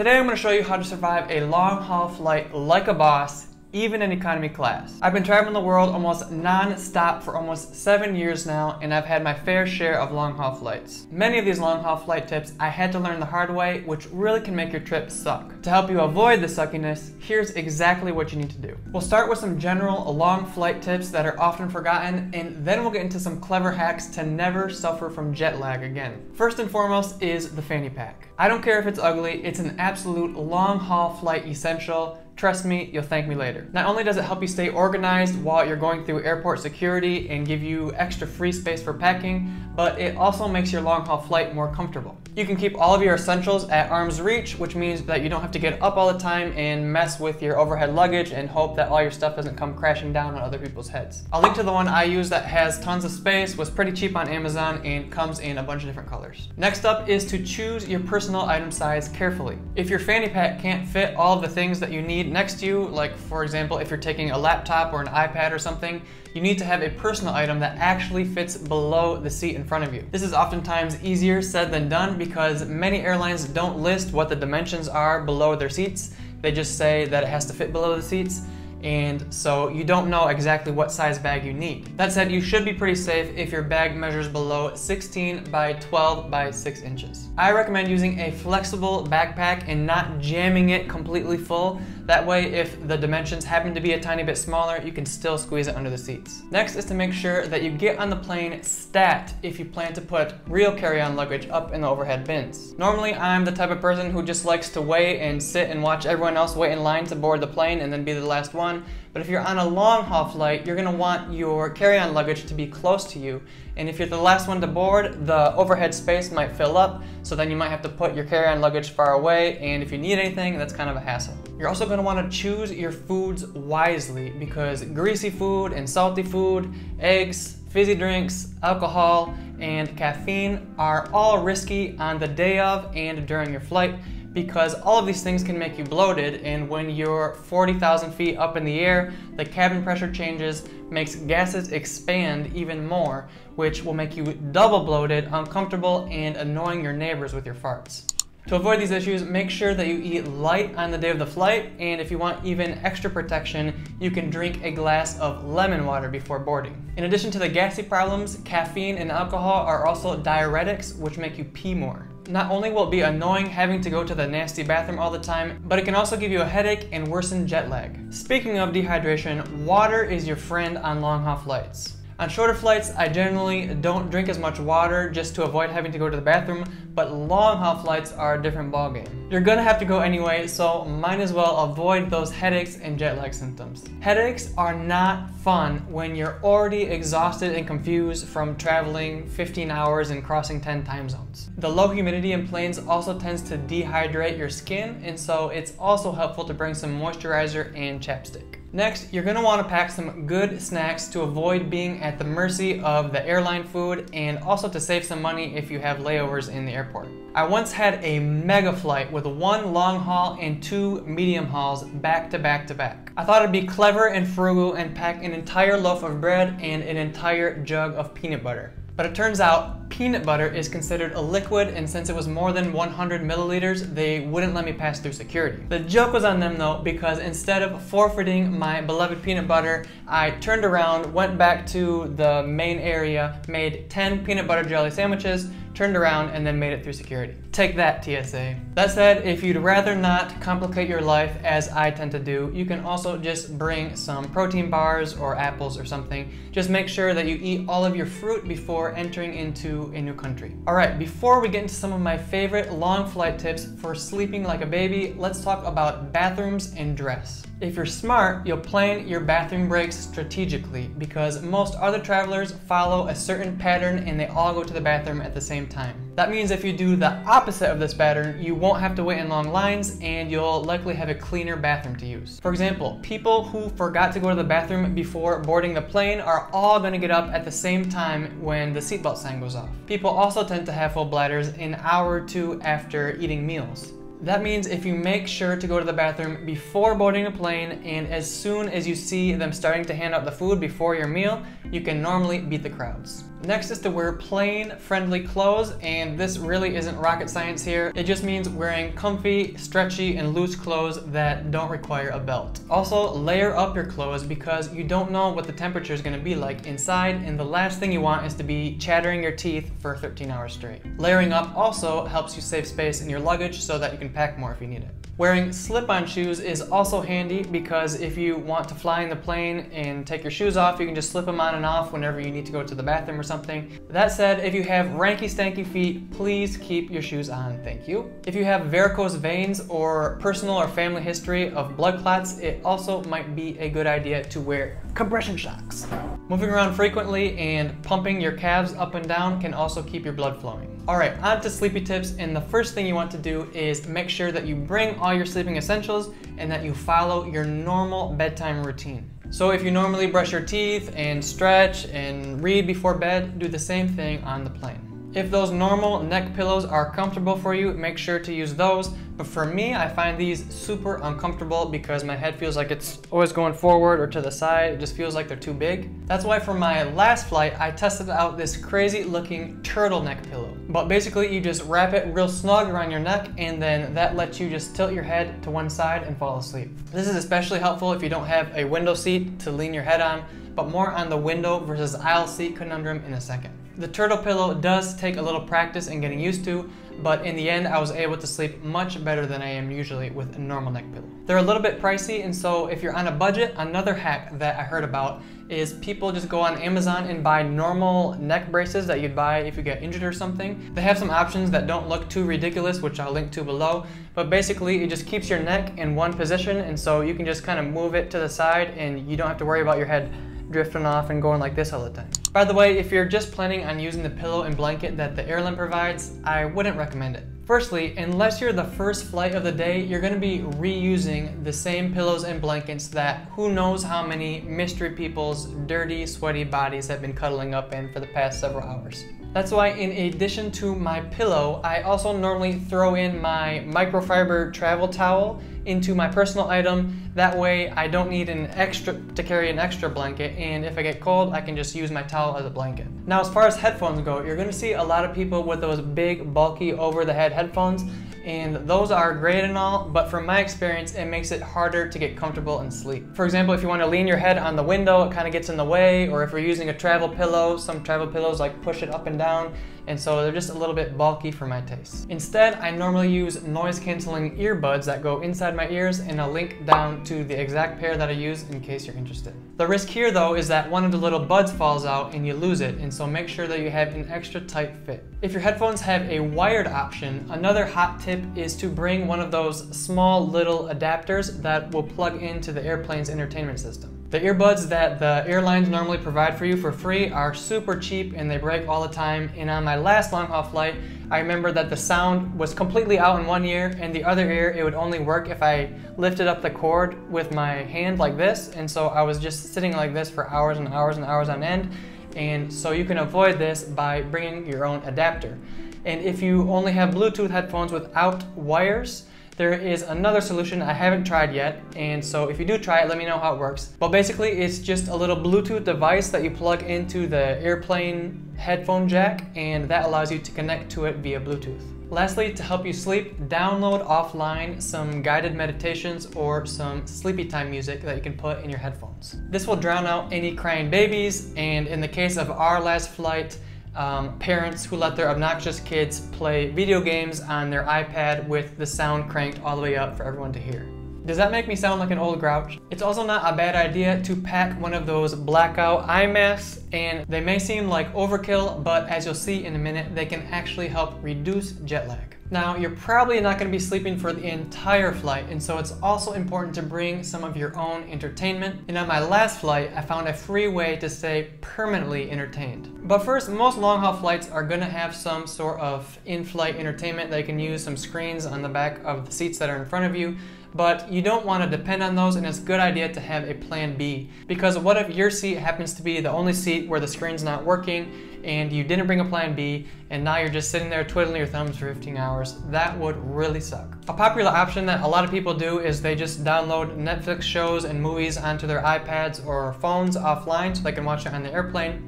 Today I'm going to show you how to survive a long haul flight like a boss even in economy class. I've been traveling the world almost non-stop for almost seven years now, and I've had my fair share of long haul flights. Many of these long haul flight tips I had to learn the hard way, which really can make your trip suck. To help you avoid the suckiness, here's exactly what you need to do. We'll start with some general long flight tips that are often forgotten, and then we'll get into some clever hacks to never suffer from jet lag again. First and foremost is the fanny pack. I don't care if it's ugly, it's an absolute long haul flight essential Trust me, you'll thank me later. Not only does it help you stay organized while you're going through airport security and give you extra free space for packing, but it also makes your long haul flight more comfortable. You can keep all of your essentials at arm's reach, which means that you don't have to get up all the time and mess with your overhead luggage and hope that all your stuff doesn't come crashing down on other people's heads. I'll link to the one I use that has tons of space, was pretty cheap on Amazon, and comes in a bunch of different colors. Next up is to choose your personal item size carefully. If your fanny pack can't fit all of the things that you need next to you, like for example, if you're taking a laptop or an iPad or something, you need to have a personal item that actually fits below the seat in front of you. This is oftentimes easier said than done because many airlines don't list what the dimensions are below their seats. They just say that it has to fit below the seats and so you don't know exactly what size bag you need. That said, you should be pretty safe if your bag measures below 16 by 12 by 6 inches. I recommend using a flexible backpack and not jamming it completely full. That way, if the dimensions happen to be a tiny bit smaller, you can still squeeze it under the seats. Next is to make sure that you get on the plane stat if you plan to put real carry-on luggage up in the overhead bins. Normally, I'm the type of person who just likes to wait and sit and watch everyone else wait in line to board the plane and then be the last one on. But if you're on a long haul flight, you're gonna want your carry-on luggage to be close to you. And if you're the last one to board, the overhead space might fill up, so then you might have to put your carry-on luggage far away, and if you need anything, that's kind of a hassle. You're also gonna wanna choose your foods wisely because greasy food and salty food, eggs, fizzy drinks, alcohol, and caffeine are all risky on the day of and during your flight because all of these things can make you bloated and when you're 40,000 feet up in the air, the cabin pressure changes, makes gases expand even more, which will make you double bloated, uncomfortable, and annoying your neighbors with your farts. To avoid these issues, make sure that you eat light on the day of the flight, and if you want even extra protection, you can drink a glass of lemon water before boarding. In addition to the gassy problems, caffeine and alcohol are also diuretics, which make you pee more. Not only will it be annoying having to go to the nasty bathroom all the time, but it can also give you a headache and worsen jet lag. Speaking of dehydration, water is your friend on long haul flights. On shorter flights, I generally don't drink as much water just to avoid having to go to the bathroom, but long haul flights are a different ballgame. You're gonna have to go anyway, so might as well avoid those headaches and jet lag symptoms. Headaches are not fun when you're already exhausted and confused from traveling 15 hours and crossing 10 time zones. The low humidity in planes also tends to dehydrate your skin, and so it's also helpful to bring some moisturizer and chapstick. Next, you're gonna wanna pack some good snacks to avoid being at the mercy of the airline food and also to save some money if you have layovers in the airport. I once had a mega flight with one long haul and two medium hauls back to back to back. I thought it'd be clever and frugal and pack an entire loaf of bread and an entire jug of peanut butter. But it turns out peanut butter is considered a liquid and since it was more than 100 milliliters, they wouldn't let me pass through security. The joke was on them though because instead of forfeiting my beloved peanut butter, I turned around, went back to the main area, made 10 peanut butter jelly sandwiches, turned around, and then made it through security. Take that, TSA. That said, if you'd rather not complicate your life as I tend to do, you can also just bring some protein bars or apples or something. Just make sure that you eat all of your fruit before entering into a new country. All right, before we get into some of my favorite long flight tips for sleeping like a baby, let's talk about bathrooms and dress. If you're smart, you'll plan your bathroom breaks strategically because most other travelers follow a certain pattern and they all go to the bathroom at the same time. That means if you do the opposite of this pattern, you won't have to wait in long lines and you'll likely have a cleaner bathroom to use. For example, people who forgot to go to the bathroom before boarding the plane are all gonna get up at the same time when the seatbelt sign goes off. People also tend to have full bladders an hour or two after eating meals. That means if you make sure to go to the bathroom before boarding a plane and as soon as you see them starting to hand out the food before your meal, you can normally beat the crowds. Next is to wear plane, friendly clothes, and this really isn't rocket science here. It just means wearing comfy, stretchy, and loose clothes that don't require a belt. Also, layer up your clothes because you don't know what the temperature is going to be like inside, and the last thing you want is to be chattering your teeth for 13 hours straight. Layering up also helps you save space in your luggage so that you can pack more if you need it. Wearing slip-on shoes is also handy because if you want to fly in the plane and take your shoes off, you can just slip them on and off whenever you need to go to the bathroom or something. That said, if you have ranky stanky feet, please keep your shoes on, thank you. If you have varicose veins or personal or family history of blood clots, it also might be a good idea to wear compression socks. Moving around frequently and pumping your calves up and down can also keep your blood flowing. All right, on to sleepy tips, and the first thing you want to do is make sure that you bring all your sleeping essentials and that you follow your normal bedtime routine. So if you normally brush your teeth and stretch and read before bed, do the same thing on the plane. If those normal neck pillows are comfortable for you, make sure to use those. But for me, I find these super uncomfortable because my head feels like it's always going forward or to the side. It just feels like they're too big. That's why for my last flight, I tested out this crazy looking TRTL neck pillow. But basically you just wrap it real snug around your neck and then that lets you just tilt your head to one side and fall asleep. This is especially helpful if you don't have a window seat to lean your head on, but more on the window versus aisle seat conundrum in a second. The TRTL pillow does take a little practice and getting used to, but in the end I was able to sleep much better than I am usually with a normal neck pillow. They're a little bit pricey and so if you're on a budget, another hack that I heard about is people just go on Amazon and buy normal neck braces that you'd buy if you get injured or something. They have some options that don't look too ridiculous, which I'll link to below, but basically it just keeps your neck in one position and so you can just kind of move it to the side and you don't have to worry about your head drifting off and going like this all the time. By the way, if you're just planning on using the pillow and blanket that the airline provides, I wouldn't recommend it. Firstly, unless you're the first flight of the day, you're gonna be reusing the same pillows and blankets that who knows how many mystery people's dirty, sweaty bodies have been cuddling up in for the past several hours. That's why in addition to my pillow, I also normally throw in my microfiber travel towel into my personal item. That way I don't need an extra to carry an extra blanket and if I get cold, I can just use my towel as a blanket. Now as far as headphones go, you're gonna see a lot of people with those big bulky over the head headphones and those are great and all, but from my experience, it makes it harder to get comfortable and sleep. For example, if you want to lean your head on the window, it kind of gets in the way, or if you're using a travel pillow, some travel pillows like push it up and down, and so they're just a little bit bulky for my taste. Instead, I normally use noise canceling earbuds that go inside my ears and I'll link down to the exact pair that I use in case you're interested. The risk here though is that one of the little buds falls out and you lose it, and so make sure that you have an extra tight fit. If your headphones have a wired option, another hot tip is to bring one of those small little adapters that will plug into the airplane's entertainment system. The earbuds that the airlines normally provide for you for free are super cheap and they break all the time. And on my last long haul flight, I remember that the sound was completely out in one ear and the other ear it would only work if I lifted up the cord with my hand like this. And so I was just sitting like this for hours and hours and hours on end. And so you can avoid this by bringing your own adapter. And if you only have Bluetooth headphones without wires, there is another solution I haven't tried yet, and so if you do try it, let me know how it works. But basically, it's just a little Bluetooth device that you plug into the airplane headphone jack, and that allows you to connect to it via Bluetooth. Lastly, to help you sleep, download offline some guided meditations or some sleepy time music that you can put in your headphones. This will drown out any crying babies, and in the case of our last flight, um, parents who let their obnoxious kids play video games on their iPad with the sound cranked all the way up for everyone to hear. Does that make me sound like an old grouch? It's also not a bad idea to pack one of those blackout eye masks and they may seem like overkill, but as you'll see in a minute, they can actually help reduce jet lag. Now, you're probably not going to be sleeping for the entire flight, and so it's also important to bring some of your own entertainment. And on my last flight, I found a free way to stay permanently entertained. But first, most long haul flights are going to have some sort of in flight entertainment you can use, some screens on the back of the seats that are in front of you. But you don't want to depend on those and it's a good idea to have a plan B. Because what if your seat happens to be the only seat where the screen's not working and you didn't bring a plan B and now you're just sitting there twiddling your thumbs for 15 hours? That would really suck. A popular option that a lot of people do is they just download Netflix shows and movies onto their iPads or phones offline so they can watch it on the airplane.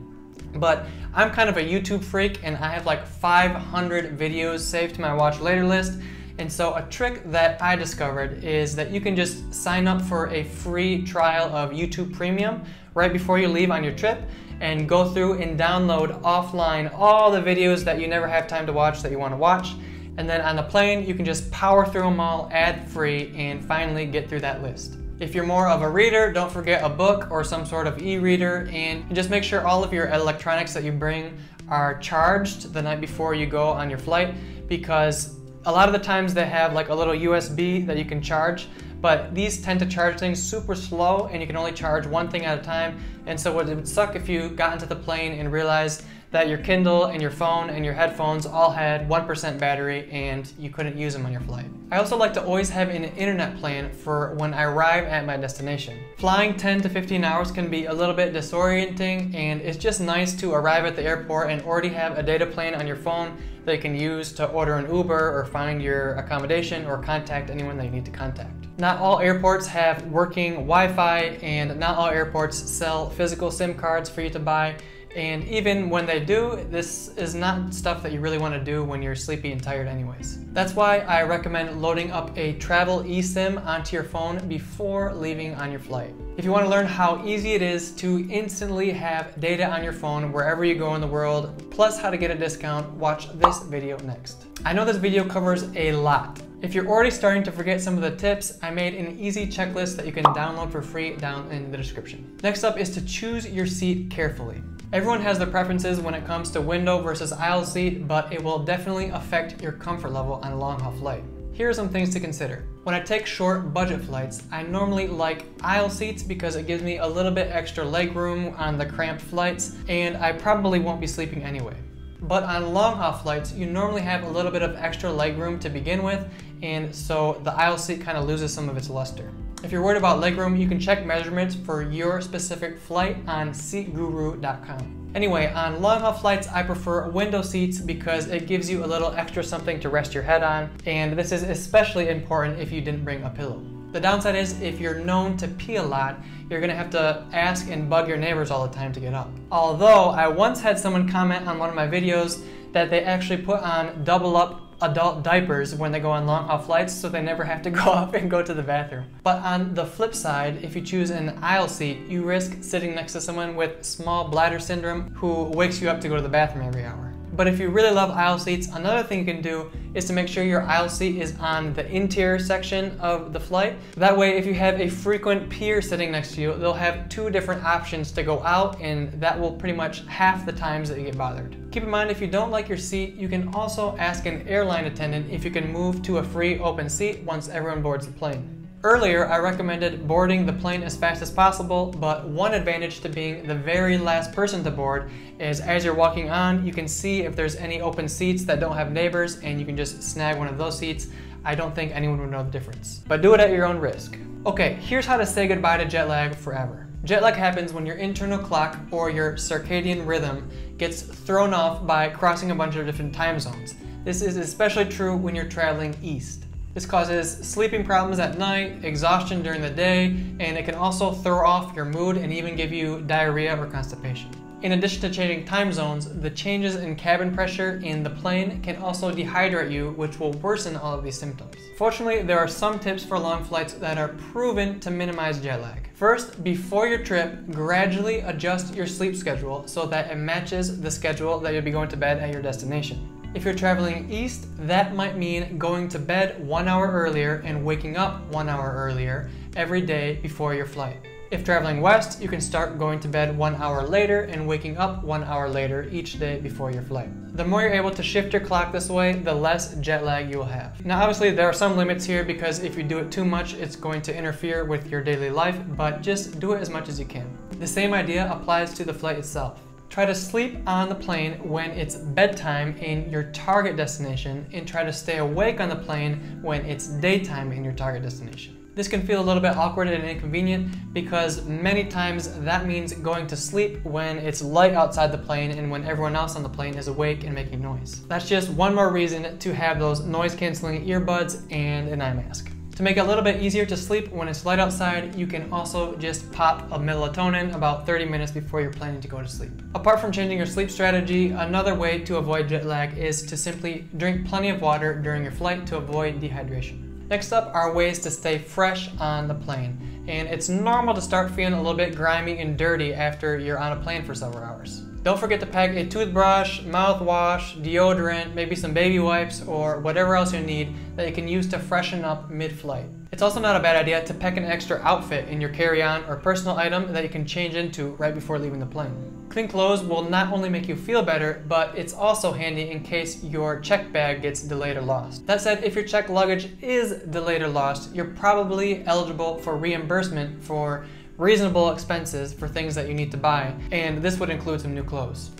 But I'm kind of a YouTube freak and I have like 500 videos saved to my watch later list and so a trick that I discovered is that you can just sign up for a free trial of YouTube Premium right before you leave on your trip and go through and download offline all the videos that you never have time to watch that you want to watch. And then on the plane, you can just power through them all ad free and finally get through that list. If you're more of a reader, don't forget a book or some sort of e-reader and just make sure all of your electronics that you bring are charged the night before you go on your flight because a lot of the times they have like a little USB that you can charge, but these tend to charge things super slow and you can only charge one thing at a time. And so it would suck if you got into the plane and realized that your Kindle and your phone and your headphones all had 1% battery and you couldn't use them on your flight. I also like to always have an internet plan for when I arrive at my destination. Flying 10 to 15 hours can be a little bit disorienting and it's just nice to arrive at the airport and already have a data plan on your phone that you can use to order an Uber or find your accommodation or contact anyone that you need to contact. Not all airports have working Wi-Fi and not all airports sell physical SIM cards for you to buy and even when they do, this is not stuff that you really want to do when you're sleepy and tired anyways. That's why I recommend loading up a travel eSIM onto your phone before leaving on your flight. If you want to learn how easy it is to instantly have data on your phone wherever you go in the world, plus how to get a discount, watch this video next. I know this video covers a lot, if you're already starting to forget some of the tips, I made an easy checklist that you can download for free down in the description. Next up is to choose your seat carefully. Everyone has their preferences when it comes to window versus aisle seat, but it will definitely affect your comfort level on a long haul flight. Here are some things to consider. When I take short budget flights, I normally like aisle seats because it gives me a little bit extra leg room on the cramped flights, and I probably won't be sleeping anyway. But on long haul flights, you normally have a little bit of extra leg room to begin with, and so the aisle seat kind of loses some of its luster. If you're worried about legroom, you can check measurements for your specific flight on seatguru.com. Anyway, on long haul flights, I prefer window seats because it gives you a little extra something to rest your head on, and this is especially important if you didn't bring a pillow. The downside is if you're known to pee a lot, you're gonna have to ask and bug your neighbors all the time to get up. Although I once had someone comment on one of my videos that they actually put on double up adult diapers when they go on long haul flights so they never have to go up and go to the bathroom. But on the flip side, if you choose an aisle seat, you risk sitting next to someone with small bladder syndrome who wakes you up to go to the bathroom every hour. But if you really love aisle seats, another thing you can do is to make sure your aisle seat is on the interior section of the flight. That way, if you have a frequent peer sitting next to you, they'll have two different options to go out and that will pretty much half the times that you get bothered. Keep in mind, if you don't like your seat, you can also ask an airline attendant if you can move to a free open seat once everyone boards the plane. Earlier, I recommended boarding the plane as fast as possible, but one advantage to being the very last person to board is as you're walking on, you can see if there's any open seats that don't have neighbors and you can just snag one of those seats. I don't think anyone would know the difference. But do it at your own risk. Okay, here's how to say goodbye to jet lag forever. Jet lag happens when your internal clock or your circadian rhythm gets thrown off by crossing a bunch of different time zones. This is especially true when you're traveling east. This causes sleeping problems at night, exhaustion during the day, and it can also throw off your mood and even give you diarrhea or constipation. In addition to changing time zones, the changes in cabin pressure in the plane can also dehydrate you, which will worsen all of these symptoms. Fortunately, there are some tips for long flights that are proven to minimize jet lag. First, before your trip, gradually adjust your sleep schedule so that it matches the schedule that you'll be going to bed at your destination. If you're traveling east, that might mean going to bed one hour earlier and waking up one hour earlier every day before your flight. If traveling west, you can start going to bed one hour later and waking up one hour later each day before your flight. The more you're able to shift your clock this way, the less jet lag you will have. Now obviously there are some limits here because if you do it too much, it's going to interfere with your daily life, but just do it as much as you can. The same idea applies to the flight itself. Try to sleep on the plane when it's bedtime in your target destination and try to stay awake on the plane when it's daytime in your target destination. This can feel a little bit awkward and inconvenient because many times that means going to sleep when it's light outside the plane and when everyone else on the plane is awake and making noise. That's just one more reason to have those noise canceling earbuds and an eye mask. To make it a little bit easier to sleep when it's light outside, you can also just pop a melatonin about 30 minutes before you're planning to go to sleep. Apart from changing your sleep strategy, another way to avoid jet lag is to simply drink plenty of water during your flight to avoid dehydration. Next up are ways to stay fresh on the plane. And it's normal to start feeling a little bit grimy and dirty after you're on a plane for several hours. Don't forget to pack a toothbrush, mouthwash, deodorant, maybe some baby wipes, or whatever else you need that you can use to freshen up mid-flight. It's also not a bad idea to pack an extra outfit in your carry-on or personal item that you can change into right before leaving the plane. Clean clothes will not only make you feel better, but it's also handy in case your check bag gets delayed or lost. That said, if your checked luggage is delayed or lost, you're probably eligible for reimbursement for reasonable expenses for things that you need to buy, and this would include some new clothes.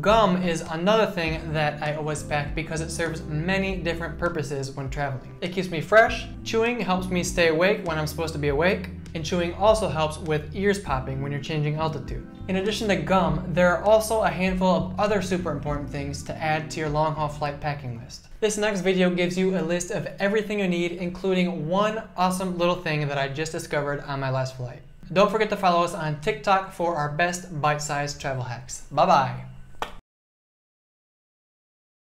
Gum is another thing that I always pack because it serves many different purposes when traveling. It keeps me fresh, chewing helps me stay awake when I'm supposed to be awake, and chewing also helps with ears popping when you're changing altitude. In addition to gum, there are also a handful of other super important things to add to your long haul flight packing list. This next video gives you a list of everything you need, including one awesome little thing that I just discovered on my last flight. Don't forget to follow us on TikTok for our best bite-sized travel hacks. Bye-bye.